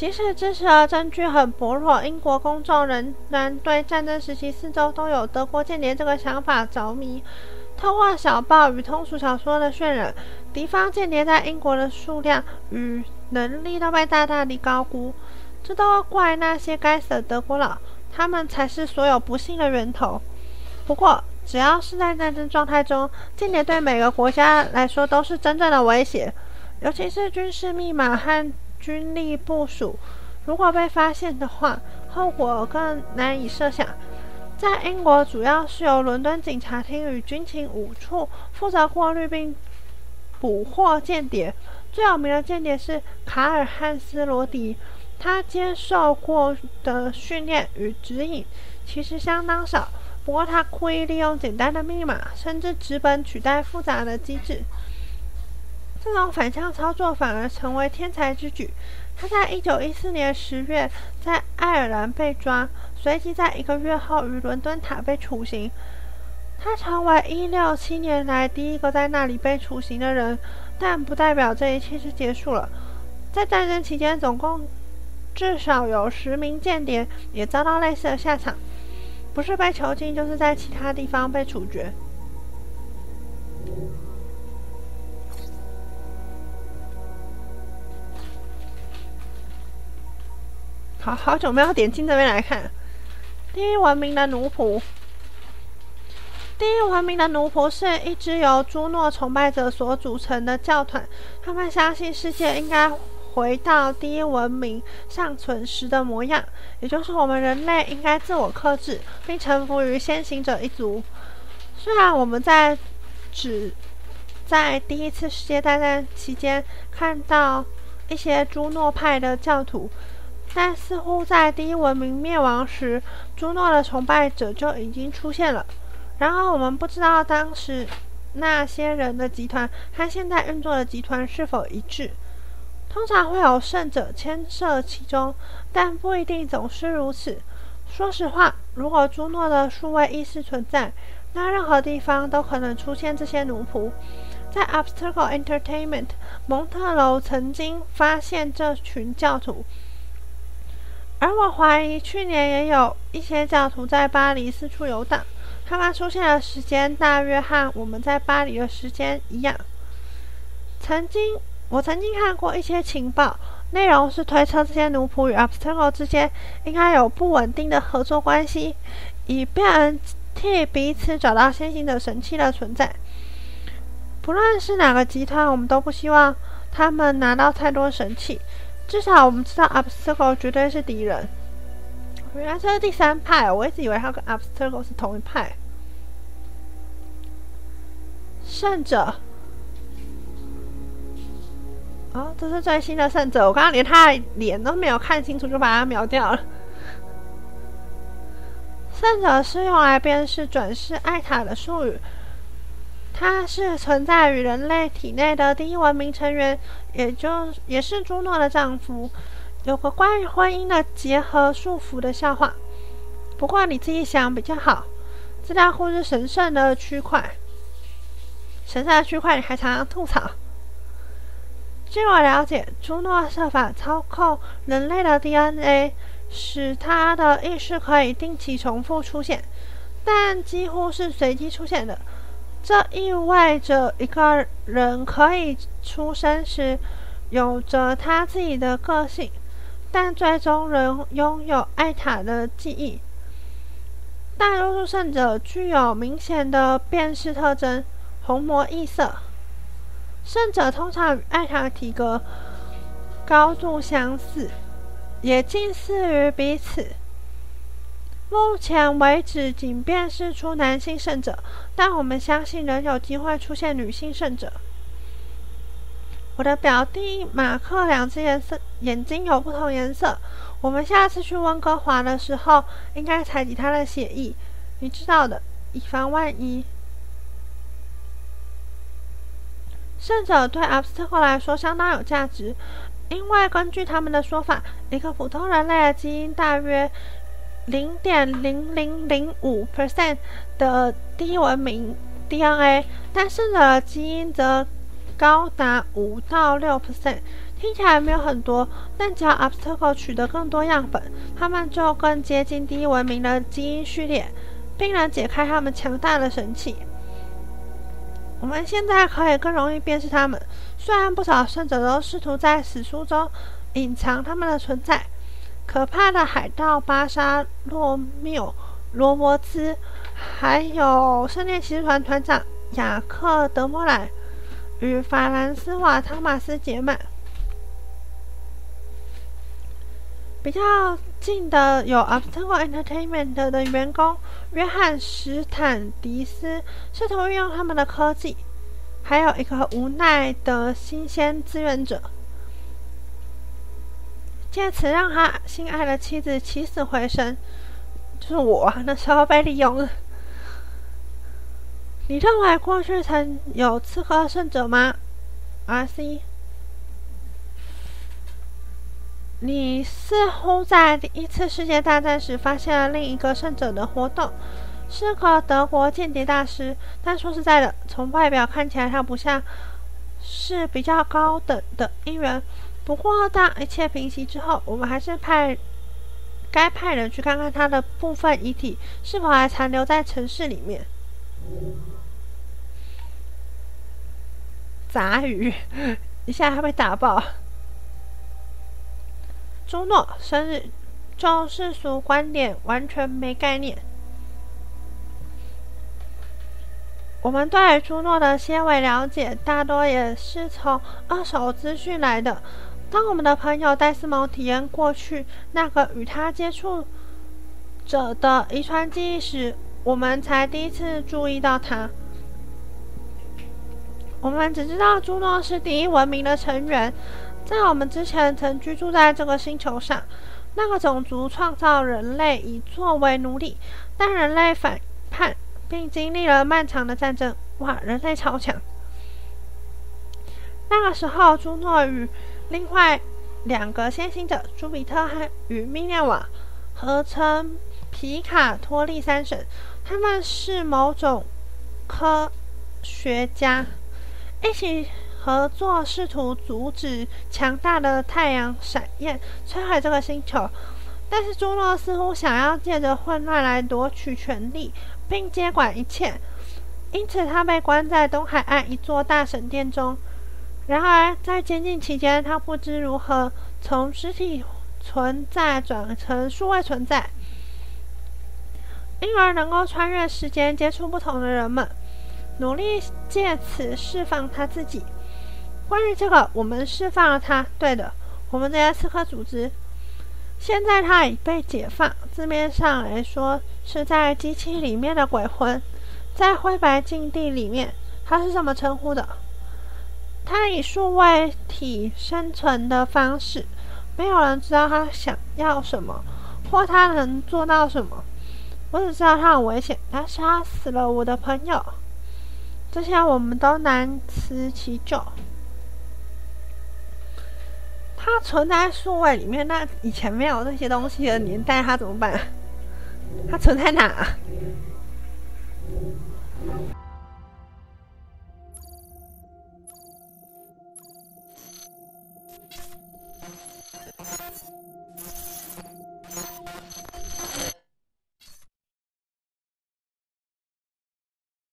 即使支持的证据很薄弱，英国公众仍然对战争时期四周都有德国间谍这个想法着迷。通过小报与通俗小说的渲染，敌方间谍在英国的数量与能力都被大大地高估。这都怪那些该死的德国佬，他们才是所有不幸的源头。不过，只要是在战争状态中，间谍对每个国家来说都是真正的威胁，尤其是军事密码和军力部署，如果被发现的话，后果更难以设想。在英国，主要是由伦敦警察厅与军情五处负责过滤并捕获间谍。最有名的间谍是卡尔·汉斯·罗迪，他接受过的训练与指引其实相当少。不过，他故意利用简单的密码，甚至纸本取代复杂的机制。这种反向操作反而成为天才之举。他在一九一四年十月在爱尔兰被抓。随即在一个月后于伦敦塔被处刑。他成为一六七年来第一个在那里被处刑的人，但不代表这一切就结束了。在战争期间，总共至少有十名间谍也遭到类似的下场，不是被囚禁，就是在其他地方被处决。好好久没有点进这边来看。第一文明的奴仆。第一文明的奴仆是一支由朱诺崇拜者所组成的教团，他们相信世界应该回到第一文明尚存时的模样，也就是我们人类应该自我克制，并臣服于先行者一族。虽然我们在只在第一次世界大战期间看到一些朱诺派的教徒。但似乎在第一文明灭亡时，朱诺的崇拜者就已经出现了。然而，我们不知道当时那些人的集团和现在运作的集团是否一致。通常会有圣者牵涉其中，但不一定总是如此。说实话，如果朱诺的数位意识存在，那任何地方都可能出现这些奴仆。在 Obstacle Entertainment，蒙特楼曾经发现这群教徒。而我怀疑，去年也有一些教徒在巴黎四处游荡，他们出现的时间大约和我们在巴黎的时间一样。曾经，我曾经看过一些情报，内容是推测这些奴仆与 Obstacle 之间应该有不稳定的合作关系，以便替彼此找到先行的神器的存在。不论是哪个集团，我们都不希望他们拿到太多神器。至少我们知道 Obstacle 绝对是敌人。原来这是第三派，我一直以为他跟 Obstacle 是同一派。胜者，哦，这是最新的胜者。我刚刚连他的脸都没有看清楚，就把他秒掉了。胜者是用来辨识转世艾塔的术语。它是存在于人类体内的第一文明成员，也就也是朱诺的丈夫。有个关于婚姻的结合束缚的笑话，不过你自己想比较好。资料库是神圣的区块，神圣的区块你还常常吐槽。据我了解，朱诺设法操控人类的 DNA，使他的意识可以定期重复出现，但几乎是随机出现的。这意味着一个人可以出生时有着他自己的个性，但最终仍拥有艾塔的记忆。大多数胜者具有明显的辨识特征，红魔异色。胜者通常与艾塔体格高度相似，也近似于彼此。目前为止，仅辨识出男性胜者，但我们相信仍有机会出现女性胜者。我的表弟马克两只颜色眼睛有不同颜色，我们下次去温哥华的时候应该采集他的血液，你知道的，以防万一。胜者对 Obstacle 来说相当有价值，因为根据他们的说法，一个普通人类的基因大约。零点零零零五 percent 的低文明 DNA，但胜者的基因则高达五到六 percent，听起来没有很多，但只要 Obstacle 取得更多样本，他们就更接近第一文明的基因序列，并能解开他们强大的神器。我们现在可以更容易辨识他们。虽然不少圣者都试图在史书中隐藏他们的存在，可怕的海盗巴沙洛缪罗伯兹，还有圣殿骑士团团长雅克德莫莱与法兰斯瓦汤马斯杰曼。比较近的有 Obstacle Entertainment 的员工约翰史坦迪斯，试图运用他们的科技；还有一个无奈的新鲜志愿者，借此让他心爱的妻子起死回生。就是我那时候被利用了。你认为过去曾有刺客圣者吗？R.C. 你似乎在第一次世界大战时发现了另一个圣者的活动，是个德国间谍大师。但说实在的，从外表看起来，他不像是比较高等的一员。不过，当一切平息之后，我们还是派该派人去看看他的部分遗体是否还残留在城市里面。杂鱼，一下还被打爆。朱诺生日，就世俗观点完全没概念。我们对朱诺的些微了解，大多也是从二手资讯来的。当我们的朋友戴斯蒙体验过去那个与他接触者的遗传记忆时，我们才第一次注意到他。我们只知道朱诺是第一文明的成员。在我们之前曾居住在这个星球上，那个种族创造人类以作为奴隶，但人类反叛并经历了漫长的战争。哇，人类超强！那个时候，朱诺与另外两个先行者朱比特和与密涅瓦合称皮卡托利三神，他们是某种科学家，一起。合作试图阻止强大的太阳闪焰摧毁这个星球，但是朱诺似乎想要借着混乱来夺取权力，并接管一切，因此他被关在东海岸一座大神殿中。然而在监禁期间，他不知如何从实体存在转成数位存在，因而能够穿越时间接触不同的人们，努力借此释放他自己。关于这个，我们释放了他。对的，我们这些刺客组织，现在他已被解放。字面上来说，是在机器里面的鬼魂，在灰白禁地里面，他是这么称呼的。他以数位体生存的方式，没有人知道他想要什么，或他能做到什么。我只知道他很危险，他杀死了我的朋友，这些我们都难辞其咎。它存在数位里面，那以前没有这些东西的年代，它怎么办？它存在哪？